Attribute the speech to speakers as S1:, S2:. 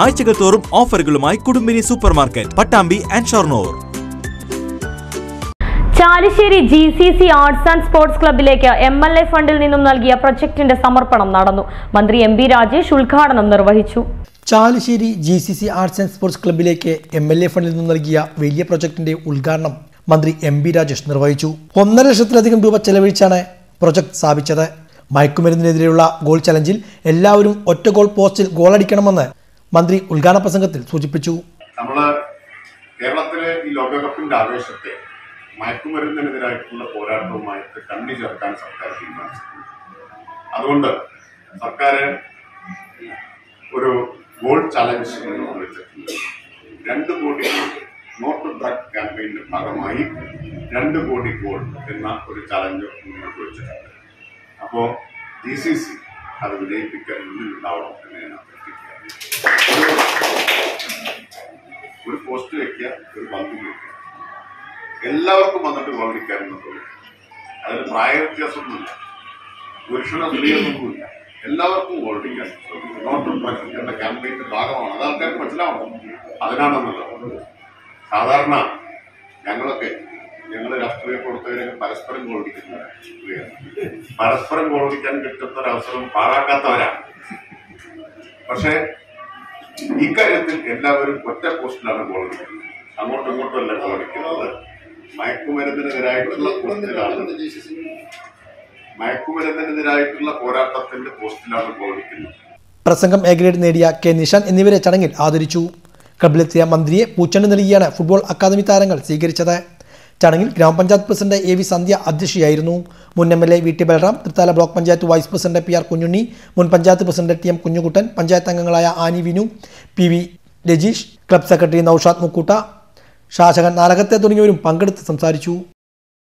S1: ആഴ്ചകൾ തോറും ഓഫറുകളുമായി Kudumbini supermarket Pattambi and Shoranur.
S2: Chalissery G C C arts and sports ക്ലബിലേക്ക് M L A ഫണ്ടിൽ നിന്നും നൽകിയ പ്രൊജക്ടിന്റെ സമർപ്പണം നടന്നു. മന്ത്രി എം ബി രാജേഷ് ഉദ്ഘാടനം നിർവഹിച്ചു.
S3: Chalissery G C C arts and sports ക്ലബിലേക്ക് M L A ഫണ്ടിൽ നിന്നും നൽകിയ വലിയ പ്രൊജക്ടിന്റെ ഉദ്ഘാടനം മന്ത്രി എം ബി രാജേഷ് നിർവഹിച്ചു. ഒന്നര ലക്ഷത്തിലധികം രൂപ ചെലവഴിച്ചാണ് പ്രൊജക്ട് സ്ഥാപിച്ചത്. മയക്കുമരുന്നിനെതിരെയുള്ള ഗോൾ ചലഞ്ചിൽ എല്ലാവരും ഒറ്റ ഗോൾ പോസ്റ്റിൽ ഗോളടിക്കണമെന്ന് മന്ത്രി ഉദ്ഘാടന പ്രസംഗത്തിൽ സൂചിപ്പിച്ചു.
S4: നമ്മൾ കേരളത്തിലെ ഈ ലോകകപ്പിന്റെ ആവേശത്തെ മയക്കുമരുന്നിനെതിരായിട്ടുള്ള പോരാട്ടവുമായിട്ട് കണ്ണി ചേർക്കാൻ സർക്കാർ തീരുമാനിച്ചിട്ടുണ്ട്. അതുകൊണ്ട് സർക്കാർ ഒരു ഗോൾ ചലഞ്ച് എന്ന് വിളിച്ചിട്ടുണ്ട്. രണ്ട് കോടി നോട്ട് ഡ്രഗ് ക്യാമ്പയിന്റെ ഭാഗമായി രണ്ട് കോടി ഗോൾ എന്ന ഒരു ചലഞ്ച് മുന്നോട്ട് വെച്ചിട്ടുണ്ട്. അപ്പോൾ ഡി സി സി അത് വിജയിപ്പിക്കാൻ മുന്നിലുണ്ടാവണം എന്ന് ഞാൻ അഭ്യർത്ഥിക്കുകയാണ്. പോസ്റ്റ് വെക്കുക ഒരു പന്തി വെക്കുക. എല്ലാവർക്കും വന്നിട്ട് ഗോളടിക്കാമെന്നുള്ളൂ അതിന് പ്രായ വ്യത്യാസമൊന്നുമില്ല. പുരുഷനോ സ്ത്രീയൊന്നുമില്ല എല്ലാവർക്കും ഗോളടിക്കാൻ നോട്ട് എന്ന ക്യാമ്പയിന്റെ ഭാഗമാണ്. അത് ആൾക്കാർക്ക് മനസ്സിലാവണം. അതിനാണെന്നുള്ളത്. സാധാരണ ഞങ്ങളൊക്കെ ഞങ്ങൾ രാഷ്ട്രീയ പ്രവർത്തകരൊക്കെ പരസ്പരം ഗോളടിക്കുന്നവരാണ് പരസ്പരം ഗോളടിക്കാൻ കിട്ടുന്ന ഒരു അവസരം പാഴാക്കാത്തവരാണ് പക്ഷേ ഇക്കാര്യത്തിൽ എല്ലാവരും ഒറ്റ പോസ്റ്റിലാണ് ഗോൾ അടിക്കുന്നത്. അങ്ങോട്ടും ഇങ്ങോട്ടും അല്ല ഗോൾ അടിക്കുന്നത്. മയക്കുമരുന്നിനെതിരായിട്ടുള്ള പോസ്റ്റിലാണ്. മയക്കുമരുന്നിനെതിരായിട്ടുള്ള പോരാട്ടത്തിന്റെ പോസ്റ്റിലാണ് ഗോൾ അടിക്കുന്നത്.
S3: പ്രസംഗം എ ഗ്രേഡ് നേടിയ കെ നിഷാൻ എന്നിവരെ ചടങ്ങിൽ ആദരിച്ചു. ക്ലബിലെത്തിയ മന്ത്രിയെ പൂച്ചെണ്ട് നൽകിയാണ് ഫുട്ബോൾ അക്കാദമി താരങ്ങൾ സ്വീകരിച്ചത്. ചടങ്ങിൽ ഗ്രാമപഞ്ചായത്ത് പ്രസിഡന്റ് എ വി സന്ധ്യ അധ്യക്ഷയായിരുന്നു. മുൻ M L A V T Balram Thrithala block panchayat vice president P R Kunhunni മുൻ panchayat president T M Kunhukuttan panchayat അംഗങ്ങളായ Annie Vinu P V Rajeesh club secretary Naushad മുക്കൂട്ട ശാസകൻ നാലകത്തെ തുടങ്ങിയവരും പങ്കെടുത്ത് സംസാരിച്ചു.